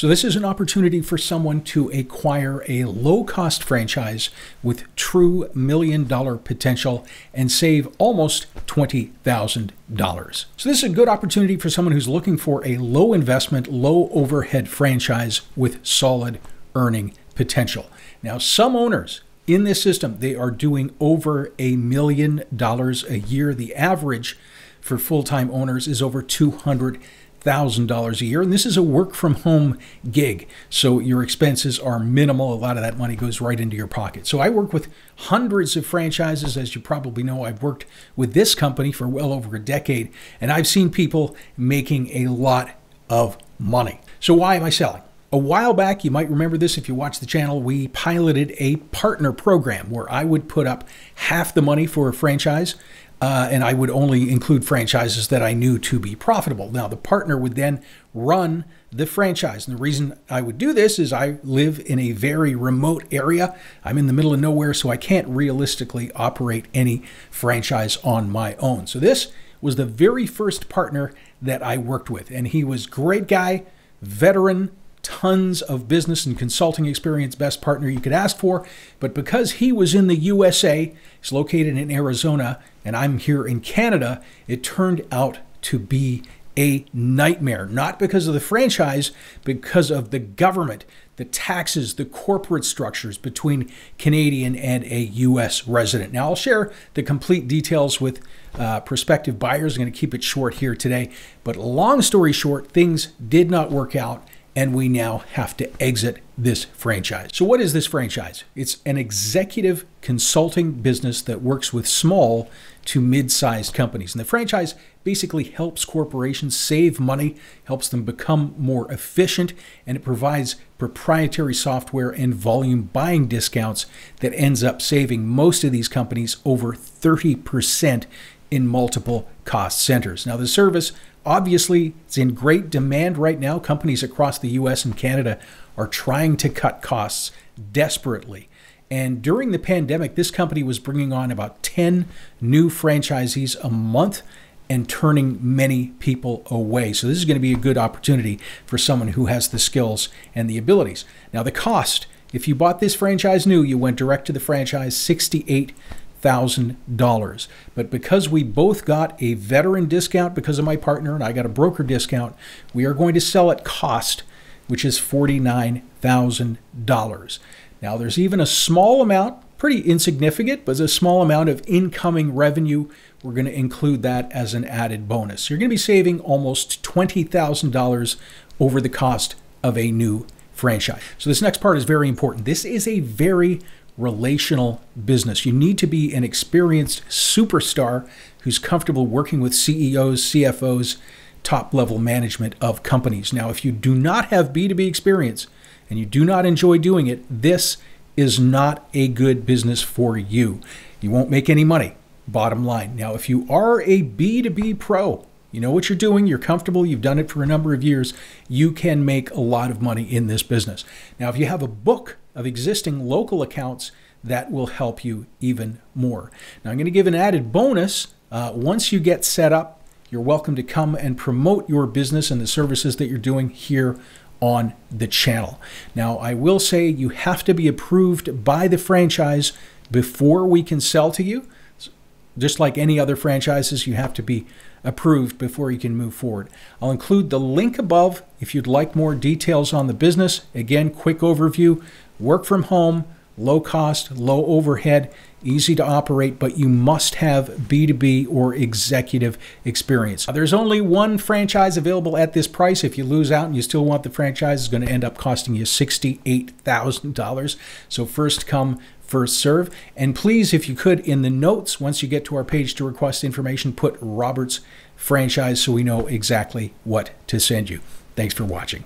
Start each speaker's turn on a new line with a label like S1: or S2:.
S1: So, this is an opportunity for someone to acquire a low cost franchise with true million dollar potential and save almost $20,000. So, this is a good opportunity for someone who's looking for a low investment, low overhead franchise with solid earning potential. Now, some owners in this system, they are doing over a million dollars a year. The average for full time owners is over $200,000 a year. And this is a work from home gig. So your expenses are minimal. A lot of that money goes right into your pocket. So I work with hundreds of franchises. As you probably know, I've worked with this company for well over a decade, and I've seen people making a lot of money. So why am I selling? A while back, you might remember this if you watch the channel, we piloted a partner program where I would put up half the money for a franchise uh, and I would only include franchises that I knew to be profitable. Now, the partner would then run the franchise. And the reason I would do this is I live in a very remote area. I'm in the middle of nowhere, so I can't realistically operate any franchise on my own. So, this was the very first partner that I worked with. And he was great guy, veteran, tons of business and consulting experience, best partner you could ask for. But because he was in the USA, he's located in Arizona, and I'm here in Canada, it turned out to be a nightmare. Not because of the franchise, because of the government, the taxes, the corporate structures between Canadian and a U.S. resident. Now, I'll share the complete details with uh, prospective buyers. I'm going to keep it short here today. But long story short, things did not work out and we now have to exit this franchise. So, what is this franchise? It's an executive consulting business that works with small to mid sized companies. And the franchise basically helps corporations save money, helps them become more efficient, and it provides proprietary software and volume buying discounts that ends up saving most of these companies over 30% in multiple cost centers. Now, the service obviously is in great demand right now. Companies across the US and Canada are trying to cut costs desperately. And during the pandemic, this company was bringing on about 10 new franchisees a month and turning many people away. So, this is going to be a good opportunity for someone who has the skills and the abilities. Now, the cost if you bought this franchise new, you went direct to the franchise, 68 $1,000. But because we both got a veteran discount because of my partner and I got a broker discount, we are going to sell at cost, which is $49,000. Now, there's even a small amount, pretty insignificant, but a small amount of incoming revenue. We're going to include that as an added bonus. You're going to be saving almost $20,000 over the cost of a new franchise. So, this next part is very important. This is a very relational business. You need to be an experienced superstar who's comfortable working with CEOs, CFOs, top level management of companies. Now, if you do not have B2B experience and you do not enjoy doing it, this is not a good business for you. You won't make any money, bottom line. Now, if you are a B2B pro, you know what you're doing, you're comfortable, you've done it for a number of years, you can make a lot of money in this business. Now, if you have a book of existing local accounts, that will help you even more. Now, I'm going to give an added bonus. Uh, once you get set up, you're welcome to come and promote your business and the services that you're doing here on the channel. Now, I will say you have to be approved by the franchise before we can sell to you. Just like any other franchises, you have to be approved before you can move forward. I'll include the link above if you'd like more details on the business. Again, quick overview work from home, low cost, low overhead, easy to operate, but you must have B2B or executive experience. There's only one franchise available at this price. If you lose out and you still want the franchise, it's going to end up costing you $68,000. So first come, first serve. And please, if you could, in the notes, once you get to our page to request information, put Robert's franchise so we know exactly what to send you. Thanks for watching.